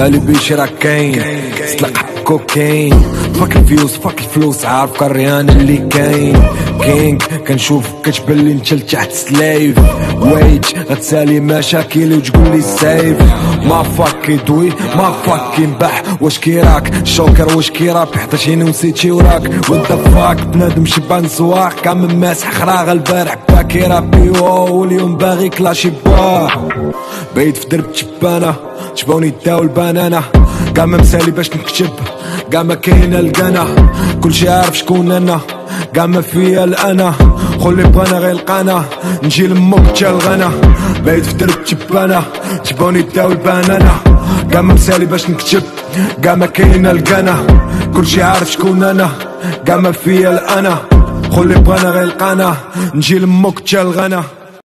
راك كاين. سلق كوكاين. فاك الفيوز فاك الفلوس عارف كريان اللي كاين. كينج كنشوف كتبان لي انت تحت سلايف. ويج غتسالي مشاكل وتقول لي سايف. ما فاك دوي ما فاك ينبح واش كيراك شوكر واش كيرابح حطيتيني ونسيتي وراك. وات فاك بنادم شبان سواق كامل ماسح خراغ البارح باكي رابي واليوم باغي كلاشي باه. بيت في درب تشبانه تشبوني داو البنانه كاع ما مسالي باش نكتب كاع ما كاين القنا كلشي عارف شكون أنا. كاع ما فيا الأنا. خلي بغانا غير القانا نجي لمك تا الغنا بايت في درب تبانه تبوني داو البنانه كاع ما مسالي باش نكتب كاع ما كاين القنا كلشي عارف شكون أنا. كاع ما فيا الأنا. خلي بغانا غير القانا نجي لمك تا الغنا